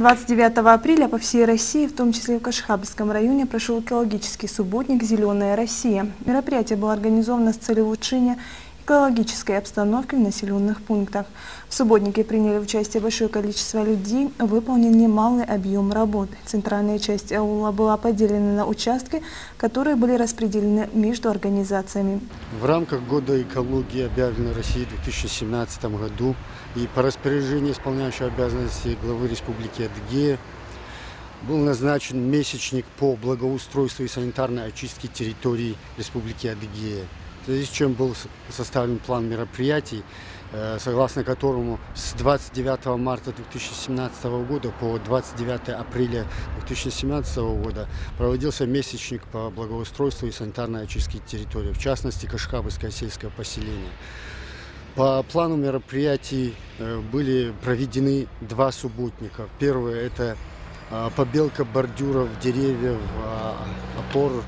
29 апреля по всей России, в том числе в Кашхабском районе, прошел экологический субботник «Зеленая Россия». Мероприятие было организовано с целью улучшения экологической обстановки в населенных пунктах. В субботнике приняли участие большое количество людей, выполнен немалый объем работ. Центральная часть аула была поделена на участки, которые были распределены между организациями. В рамках Года экологии объявленной России в 2017 году и по распоряжению исполняющего обязанности главы Республики Адыгея был назначен месячник по благоустройству и санитарной очистке территории Республики Адыгея в связи с чем был составлен план мероприятий, э, согласно которому с 29 марта 2017 года по 29 апреля 2017 года проводился месячник по благоустройству и санитарной очистке территории, в частности Кашхабовское сельское поселение. По плану мероприятий э, были проведены два субботника. Первое – это э, побелка бордюров, деревьев, опор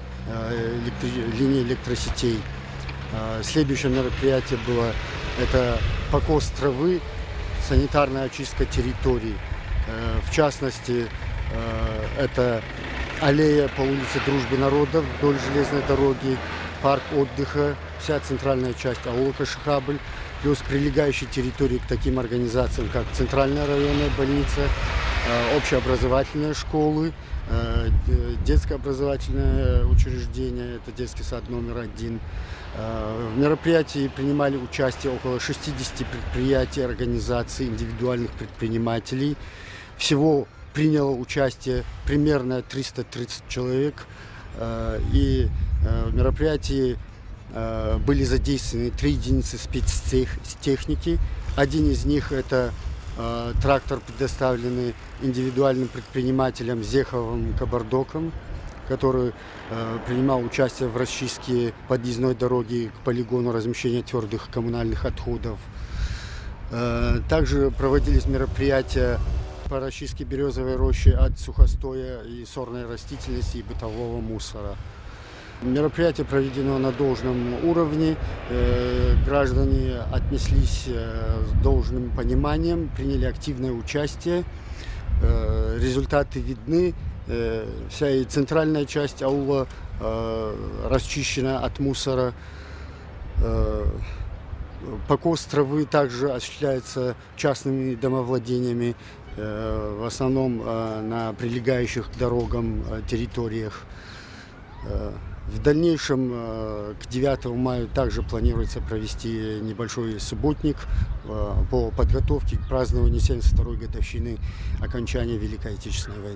линии электросетей – а, следующее мероприятие было это покос травы, санитарная очистка территорий. Э, в частности, э, это аллея по улице Дружбы народов вдоль железной дороги, парк отдыха, вся центральная часть аула Кашихабль, плюс прилегающие территории к таким организациям, как Центральная районная больница, общеобразовательные школы, детское образовательное учреждение, это детский сад номер один, Э, в мероприятии принимали участие около 60 предприятий, организаций, индивидуальных предпринимателей. Всего приняло участие примерно 330 человек. Э, и э, в мероприятии были задействованы три единицы спецтехники. Один из них это трактор, предоставленный индивидуальным предпринимателям Зеховым Кабардоком который э, принимал участие в расчистке подъездной дороги к полигону размещения твердых коммунальных отходов. Э, также проводились мероприятия по расчистке березовой рощи от сухостоя и сорной растительности и бытового мусора. Мероприятие проведено на должном уровне. Э, граждане отнеслись э, с должным пониманием, приняли активное участие. Э, результаты видны. Вся и центральная часть аула расчищена от мусора. Покос травы также осуществляется частными домовладениями, в основном на прилегающих к дорогам территориях. В дальнейшем к 9 мая также планируется провести небольшой субботник по подготовке к празднованию 72-й годовщины окончания Великой Отечественной войны.